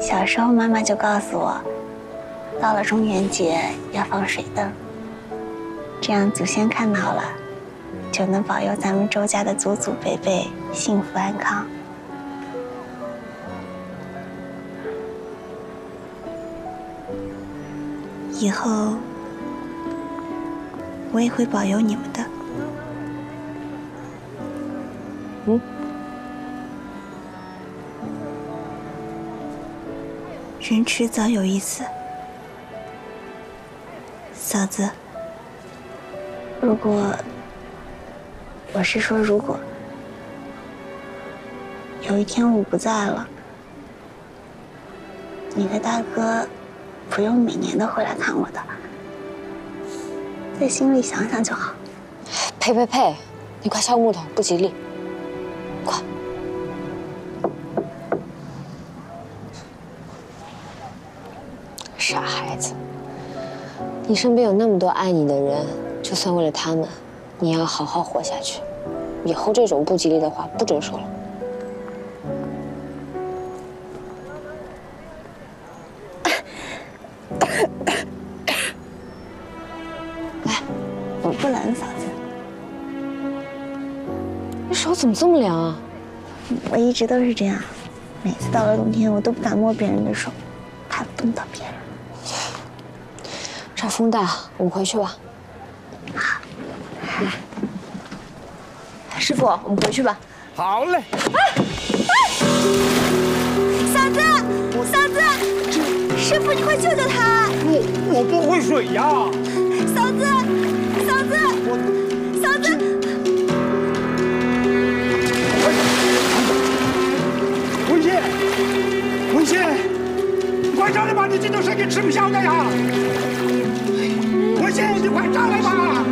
小时候妈妈就告诉我，到了中元节要放水灯，这样祖先看到了，就能保佑咱们周家的祖祖辈辈幸福安康。以后我也会保佑你们的。嗯。人迟早有一死，嫂子。如果，我是说如果，有一天我不在了，你的大哥不用每年都回来看我的，在心里想想就好。呸呸呸！你快敲木头，不吉利。快。傻孩子，你身边有那么多爱你的人，就算为了他们，你也要好好活下去。以后这种不吉利的话不准说了。来，我不冷，嫂子。你手怎么这么凉啊？我一直都是这样，每次到了冬天，我都不敢摸别人的手，怕冻到别人。这儿风大，我们回去吧。好，来，师傅，我们回去吧。好嘞。嫂子，嫂子，师傅，你快救救他！我我不会水呀。嫂子，嫂子，嫂子。文心，文心，你快上来把，你这都是给吃不消的呀。姐，你快上来吧！